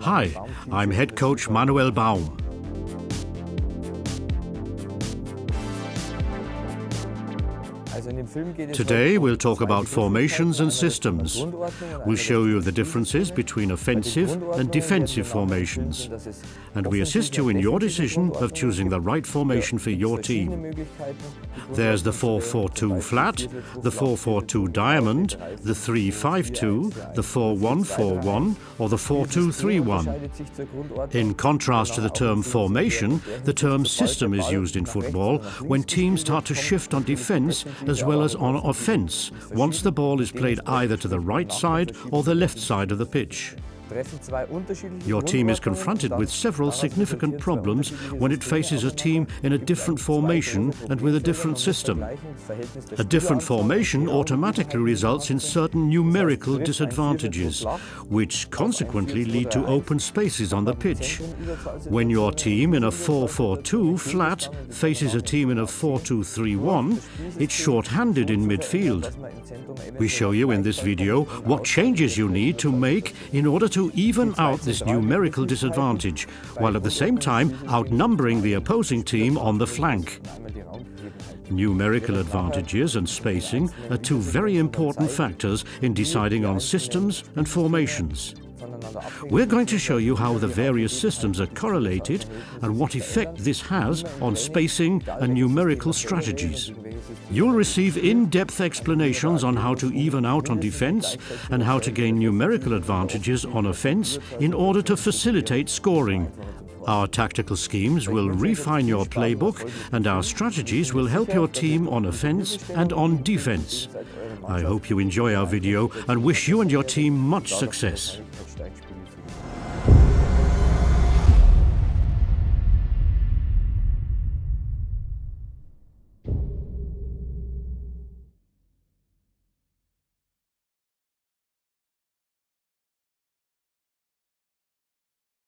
Hi, I'm head coach Manuel Baum. Today we'll talk about formations and systems. We'll show you the differences between offensive and defensive formations. And we assist you in your decision of choosing the right formation for your team. There's the 4-4-2 flat, the 4-4-2 diamond, the 3-5-2, the 4-1-4-1 or the 4-2-3-1. In contrast to the term formation, the term system is used in football when teams start to shift on defence as well as on offence once the ball is played either to the right side or the left side of the pitch. Your team is confronted with several significant problems when it faces a team in a different formation and with a different system. A different formation automatically results in certain numerical disadvantages, which consequently lead to open spaces on the pitch. When your team in a 4-4-2 flat faces a team in a 4-2-3-1, it's short-handed in midfield. We show you in this video what changes you need to make in order to to even out this numerical disadvantage, while at the same time outnumbering the opposing team on the flank. Numerical advantages and spacing are two very important factors in deciding on systems and formations. We're going to show you how the various systems are correlated and what effect this has on spacing and numerical strategies. You'll receive in-depth explanations on how to even out on defence and how to gain numerical advantages on offence in order to facilitate scoring. Our tactical schemes will refine your playbook and our strategies will help your team on offence and on defence. I hope you enjoy our video and wish you and your team much success next.